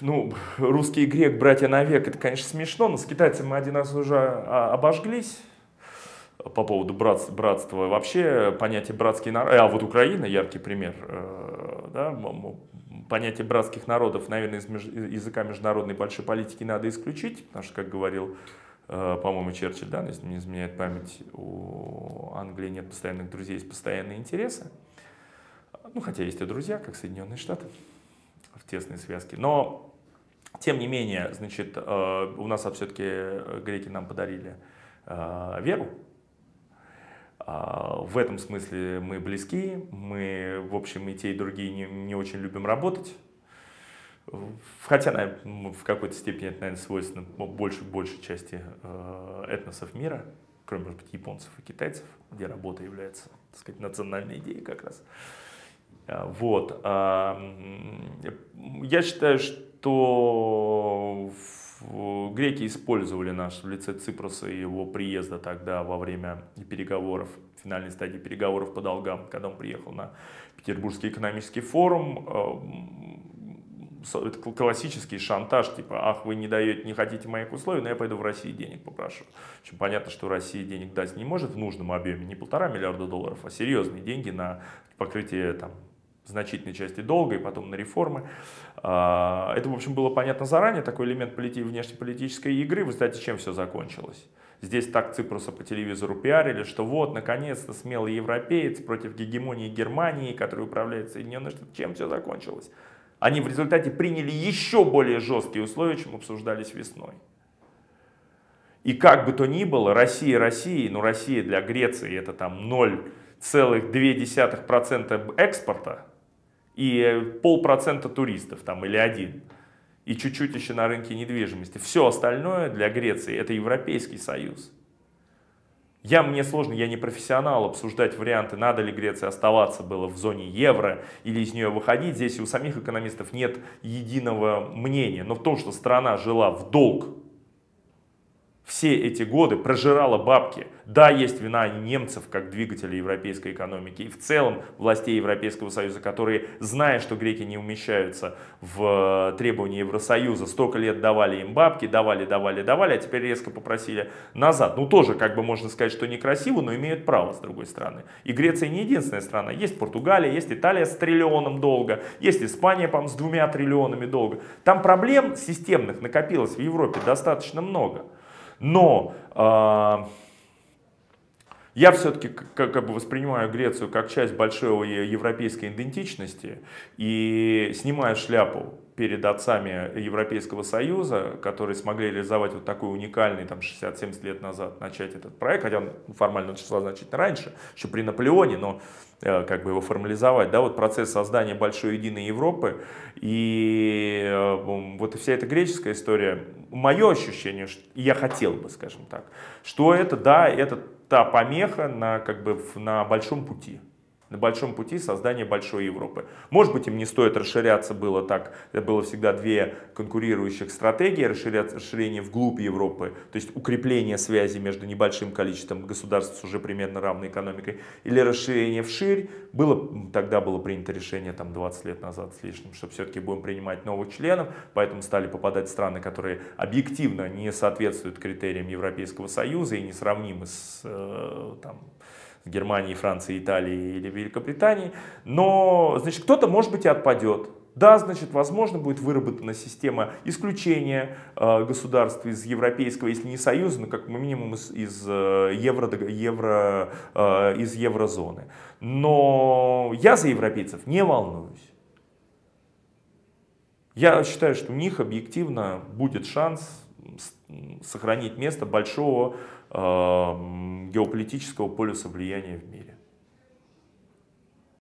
ну, русский и грек, братья навек, это, конечно, смешно, но с китайцами мы один раз уже а, обожглись по поводу братства, братства. Вообще понятие братский народ, а вот Украина яркий пример, э, да, понятие братских народов, наверное, из языка международной большой политики надо исключить, потому что, как говорил, э, по-моему, Черчилль, да, если не изменяет память, у Англии нет постоянных друзей, есть постоянные интересы. Ну, хотя есть и друзья, как Соединенные Штаты, в тесной связке. Но, тем не менее, значит, э, у нас все-таки греки нам подарили веру, а, в этом смысле мы близки, мы, в общем, и те, и другие не, не очень любим работать. Хотя наверное, в какой-то степени это, наверное, свойственно больше, большей части э, этносов мира, кроме, может быть, японцев и китайцев, где работа является, так сказать, национальной идеей как раз. А, вот. А, я считаю, что греки использовали наш в лице Ципруса и его приезда тогда во время переговоров, финальной стадии переговоров по долгам, когда он приехал на Петербургский экономический форум. Э, это классический шантаж, типа, ах, вы не даете, не хотите моих условий, но я пойду в Россию денег попрошу. Очень понятно, что Россия денег дать не может в нужном объеме, не полтора миллиарда долларов, а серьезные деньги на покрытие там, значительной части долга и потом на реформы. А, это, в общем, было понятно заранее, такой элемент полити внешнеполитической игры. Вы знаете, чем все закончилось? Здесь так Ципруса по телевизору пиарили, что вот, наконец-то, смелый европеец против гегемонии Германии, который управляет Соединенными Штатами. Чем все закончилось? Они в результате приняли еще более жесткие условия, чем обсуждались весной. И как бы то ни было, Россия Россия, ну Россия для Греции это там 0,2% экспорта, и полпроцента туристов там или один, и чуть-чуть еще на рынке недвижимости. Все остальное для Греции это Европейский Союз. Я, мне сложно, я не профессионал обсуждать варианты, надо ли Греции оставаться было в зоне евро или из нее выходить. Здесь у самих экономистов нет единого мнения. Но в том, что страна жила в долг все эти годы прожирала бабки. Да, есть вина немцев как двигателя европейской экономики и в целом властей Европейского Союза, которые, зная, что греки не умещаются в требования Евросоюза, столько лет давали им бабки, давали, давали, давали, а теперь резко попросили назад. Ну, тоже, как бы можно сказать, что некрасиво, но имеют право, с другой стороны. И Греция не единственная страна. Есть Португалия, есть Италия с триллионом долга, есть Испания, по с двумя триллионами долга. Там проблем системных накопилось в Европе достаточно много. Но э, я все-таки как, как бы воспринимаю Грецию как часть большой европейской идентичности и снимаю шляпу перед отцами Европейского Союза, которые смогли реализовать вот такой уникальный, там, 60-70 лет назад начать этот проект, хотя он формально начался значительно раньше, еще при Наполеоне, но э, как бы его формализовать, да, вот процесс создания большой единой Европы. И э, вот вся эта греческая история, мое ощущение, я хотел бы, скажем так, что это, да, это та помеха на, как бы, на большом пути на большом пути создания большой Европы. Может быть, им не стоит расширяться было так, было всегда две конкурирующих стратегии, расширение вглубь Европы, то есть укрепление связи между небольшим количеством государств с уже примерно равной экономикой, или расширение вширь, было, тогда было принято решение там 20 лет назад с лишним, что все-таки будем принимать новых членов, поэтому стали попадать страны, которые объективно не соответствуют критериям Европейского Союза и не сравнимы с э, Германии, Франции, Италии или Великобритании. Но, значит, кто-то, может быть, и отпадет. Да, значит, возможно, будет выработана система исключения э, государств из европейского, если не союза, но как минимум из, из, э, евро, евро, э, из еврозоны. Но я за европейцев не волнуюсь. Я считаю, что у них объективно будет шанс сохранить место большого э, геополитического полюса влияния в мире.